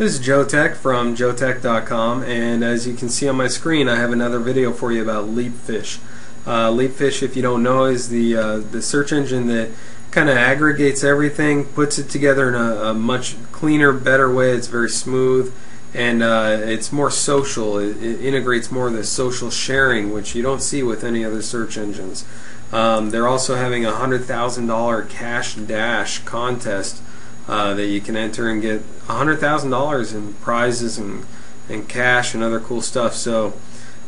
This is Joe Tech from joetech.com and as you can see on my screen I have another video for you about Leapfish. Uh, Leapfish if you don't know is the uh, the search engine that kind of aggregates everything, puts it together in a, a, much cleaner, better way. It's very smooth and uh, it's more social. It, it, integrates more of the social sharing which you don't see with any other search engines. Um, they're also having a $100,000 cash dash contest uh, that you can enter and get $100,000 in prizes and, and cash and other cool stuff. So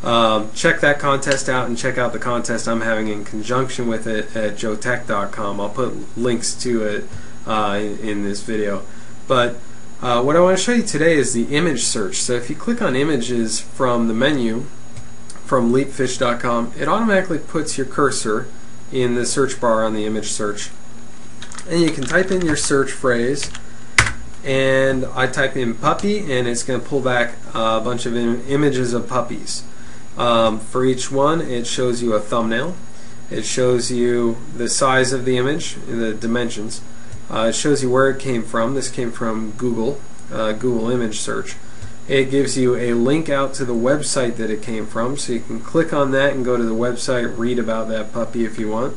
um, check that contest out and check out the contest I'm having in conjunction with it at joetech.com. I'll put links to it uh, in, in, this video. But uh, what I want to show you today is the image search. So if you click on images from the menu from leapfish.com, it automatically puts your cursor in the search bar on the image search and you can type in your search phrase and I type in puppy and it's going to pull back a bunch of Im images of puppies. Um, for each one it shows you a thumbnail. It shows you the size of the image, the dimensions. Uh, it shows you where it came from. This came from Google, uh, Google image search. It gives you a link out to the website that it came from so you can click on that and go to the website, read about that puppy if you want.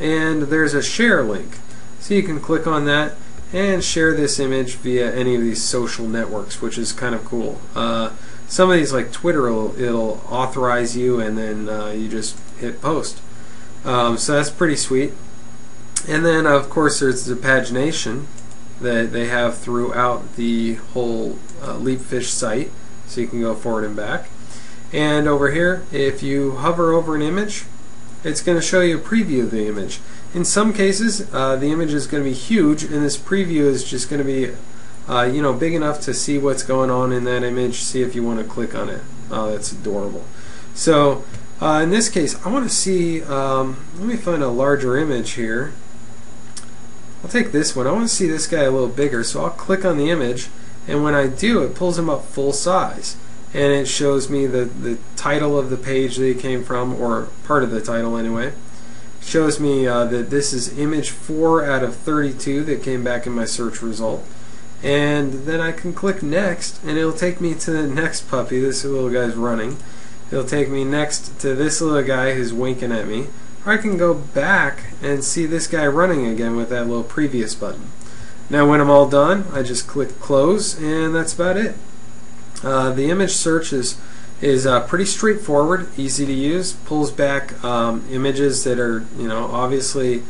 And there's a share link. So you can click on that and share this image via any of these social networks, which is kind of cool. Uh, some of these, like Twitter, will, it'll authorize you and then uh, you just hit post. Um, so that's pretty sweet. And then, of course, there's the pagination that they have throughout the whole uh, Leapfish site, so you can go forward and back. And over here, if you hover over an image, it's going to show you a preview of the image. In some cases, uh, the image is going to be huge, and this preview is just going to be, uh, you know, big enough to see what's going on in that image. See if you want to click on it. Oh, that's adorable. So, uh, in this case, I want to see. Um, let me find a larger image here. I'll take this one. I want to see this guy a little bigger, so I'll click on the image, and when I do, it pulls him up full size and it shows me the, the title of the page that it came from, or part of the title anyway shows me uh, that this is image 4 out of 32 that came back in my search result. And then I can click next and it'll take me to the next puppy. This little guy's running. It'll take me next to this little guy who's winking at me. Or I can go back and see this guy running again with that little previous button. Now when I'm all done, I just click close and that's about it. Uh, the image search is is uh, pretty straightforward, easy to use. Pulls back um, images that are, you know, obviously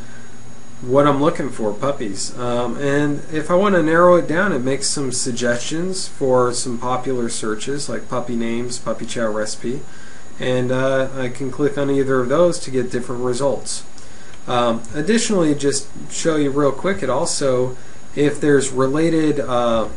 what I'm looking for, puppies. Um, and if I want to narrow it down, it makes some suggestions for some popular searches like puppy names, puppy chow recipe, and uh, I can click on either of those to get different results. Um, additionally, just show you real quick, it also, if there's related uh,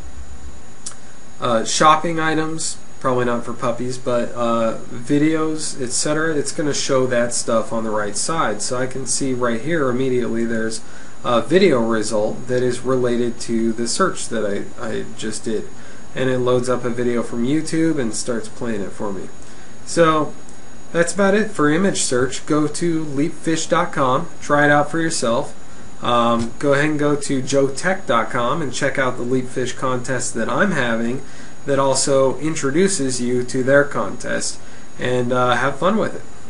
uh shopping items, probably not for puppies, but uh, videos, etc. It's going to show that stuff on the right side. So I can see right here immediately there's a video result that is related to the search that I, I just did. And it loads up a video from YouTube and starts playing it for me. So that's about it for image search. Go to leapfish.com, try it out for yourself. Um, go ahead and go to joetech.com and check out the Leapfish contest that I'm having that also introduces you to their contest and uh, have fun with it.